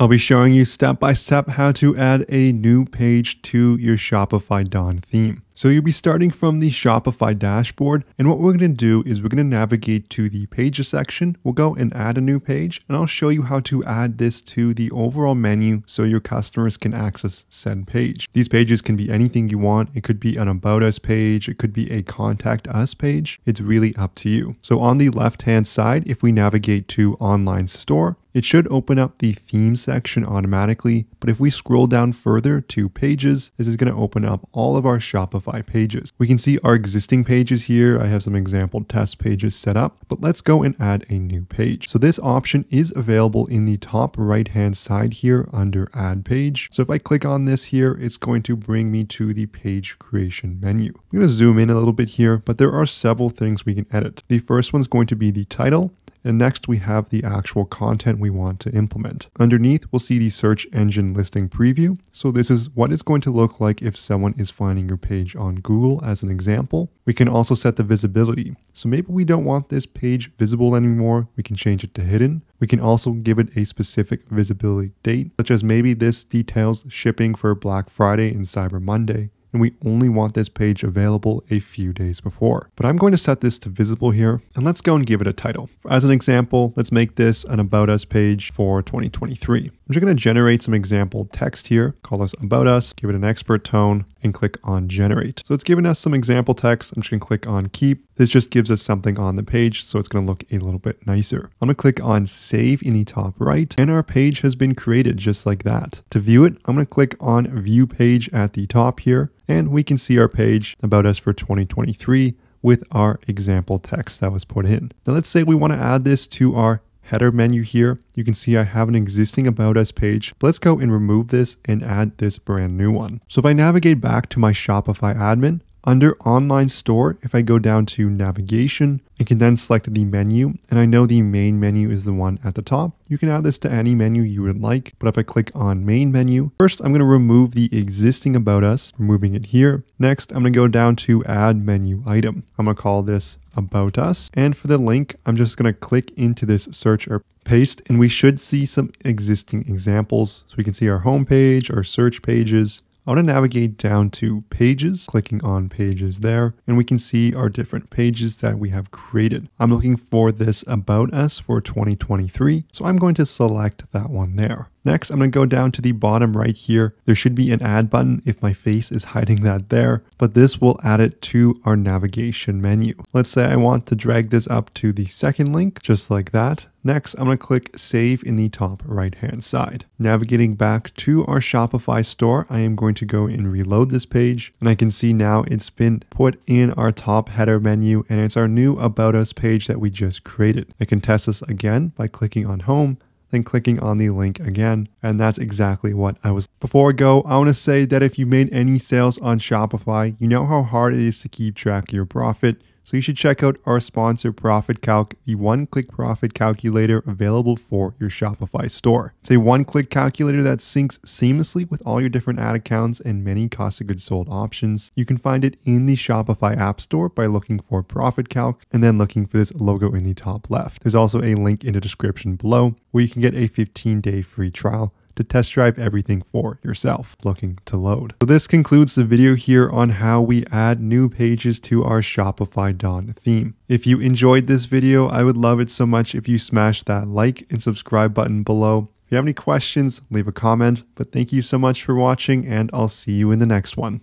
I'll be showing you step by step how to add a new page to your Shopify Dawn theme. So you'll be starting from the Shopify dashboard. And what we're going to do is we're going to navigate to the pages section. We'll go and add a new page and I'll show you how to add this to the overall menu so your customers can access said page. These pages can be anything you want. It could be an about us page. It could be a contact us page. It's really up to you. So on the left hand side, if we navigate to online store, it should open up the theme section automatically, but if we scroll down further to pages, this is going to open up all of our Shopify pages. We can see our existing pages here. I have some example test pages set up, but let's go and add a new page. So this option is available in the top right hand side here under add page. So if I click on this here, it's going to bring me to the page creation menu. I'm going to zoom in a little bit here, but there are several things we can edit. The first one's going to be the title. And next we have the actual content we want to implement. Underneath, we'll see the search engine listing preview. So this is what it's going to look like if someone is finding your page on Google as an example. We can also set the visibility. So maybe we don't want this page visible anymore. We can change it to hidden. We can also give it a specific visibility date, such as maybe this details shipping for Black Friday and Cyber Monday and we only want this page available a few days before. But I'm going to set this to visible here and let's go and give it a title. As an example, let's make this an about us page for 2023. I'm just going to generate some example text here, call this about us, give it an expert tone and click on generate. So it's given us some example text. I'm just going to click on keep. This just gives us something on the page. So it's going to look a little bit nicer. I'm going to click on save in the top right and our page has been created just like that. To view it, I'm going to click on view page at the top here and we can see our page about us for 2023 with our example text that was put in. Now let's say we want to add this to our header menu here. You can see I have an existing about us page. Let's go and remove this and add this brand new one. So if I navigate back to my Shopify admin, under online store, if I go down to navigation, I can then select the menu and I know the main menu is the one at the top. You can add this to any menu you would like, but if I click on main menu, first I'm going to remove the existing about us, removing it here. Next, I'm going to go down to add menu item. I'm going to call this about us. And for the link, I'm just going to click into this search or paste and we should see some existing examples. So we can see our homepage, our search pages, I want to navigate down to pages, clicking on pages there, and we can see our different pages that we have created. I'm looking for this about us for 2023, so I'm going to select that one there. Next, I'm going to go down to the bottom right here. There should be an add button if my face is hiding that there, but this will add it to our navigation menu. Let's say I want to drag this up to the second link, just like that. Next, I'm going to click Save in the top right hand side. Navigating back to our Shopify store, I am going to go and reload this page. And I can see now it's been put in our top header menu and it's our new About Us page that we just created. I can test this again by clicking on Home then clicking on the link again. And that's exactly what I was. Before I go, I want to say that if you made any sales on Shopify, you know how hard it is to keep track of your profit. So you should check out our sponsor Profit Calc, the one-click profit calculator available for your Shopify store. It's a one-click calculator that syncs seamlessly with all your different ad accounts and many cost of goods sold options. You can find it in the Shopify App Store by looking for Profit Calc and then looking for this logo in the top left. There's also a link in the description below where you can get a 15-day free trial to test drive everything for yourself looking to load. So this concludes the video here on how we add new pages to our Shopify Dawn theme. If you enjoyed this video, I would love it so much if you smash that like and subscribe button below. If you have any questions, leave a comment, but thank you so much for watching and I'll see you in the next one.